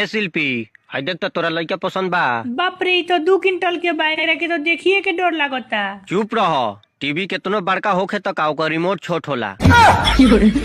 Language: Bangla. এ শিল্পী হাইদের তো তোরা লইকা পছন্দ বা বাপরে ই তো দু क्विंटल के बायने रखे तो देखिए के डर लागता चुप रहो टीवी केतनो बड़का होखे तो का ओकर रिमोट छोट होला